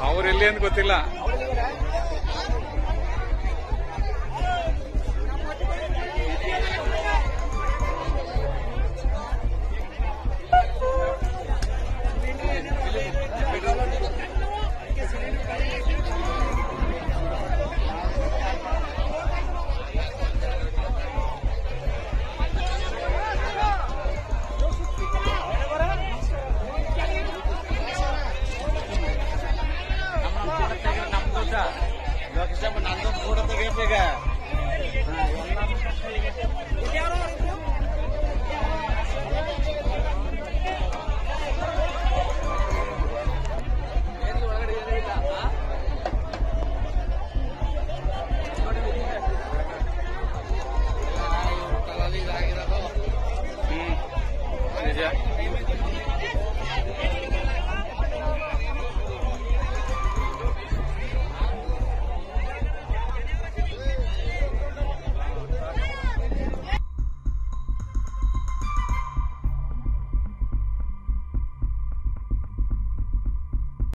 ಅವ್ರೆಲ್ಲಿ ಅಂತ ಗೊತ್ತಿಲ್ಲ. नक्शा नक्शा बनाने थोड़ा तो वेट तो लेगा।